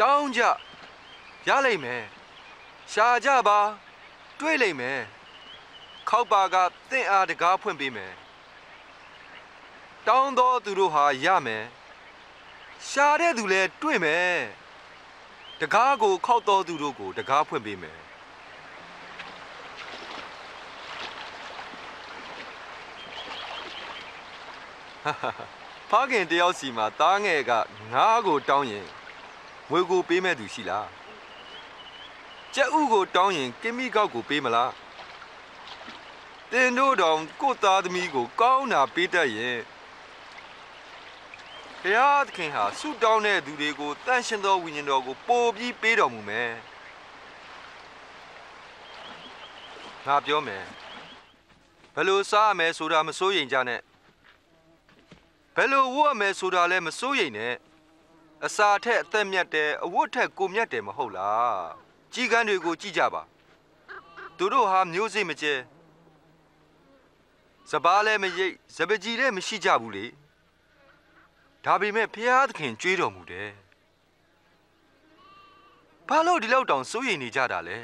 တောင်းကြရလိမ့်မယ်ရှာကြပါ တွေးလိမ့်မယ်ခောက်ပါကတင့်အားတကားဖွင့်ပေးမယ်တောင်းသောသူတို့ဟာရမယ်ရှာတဲ့သူလည်းတွေ့မယ်တကားကိုခောက်တော်သူတို့ကိုတကားဖွင့်ပေးမယ်ဖခင်တယောက်စီမှာတားငယ်ကငါးကိုတောင်းရင် ငွေကိုပေးမဲ့သူရှိလားကြက်ဥကိုတောင်းရင်ကင်မီကောက်ကိုပေးမလားတင်တို့တောင်ကိုယ့်သားသမီးကို ကောင်းတာပေးတတ်ရင်ဘုရားသခင်ဟာဆုတောင်းတဲ့သူတွေကိုတန်ရှင်သောဝိညာဉ်တော်ကိုပို့ပြီးပေးတော်မူမယ်ငါပြောမယ်ဘယ်လိုစားရမယ်ဆိုတာမစိုးရိမ်ကြနဲ့ဘယ်လိုဝတ်ရမယ်ဆိုတာလဲမစိုးရိမ်နဲ့ အစာထက်အသက်မြတ်တယ်အဝတ်ထက်ကိုမြတ်တယ်မဟုတ်လားကြီးကန်းတွေကိုကြည့်ကြပါသူတို့ဟာမျိုးစိတ်မကျဲစပားလည်းမရိပ်စပကြီးလည်းမရှိကြဘူးလေဒါပေမဲ့ဖျားသခင်ကြွေးတော်မူတယ်ဘာလို့ဒီလောက်တောင်စိုးရိမ်နေကြတာလဲ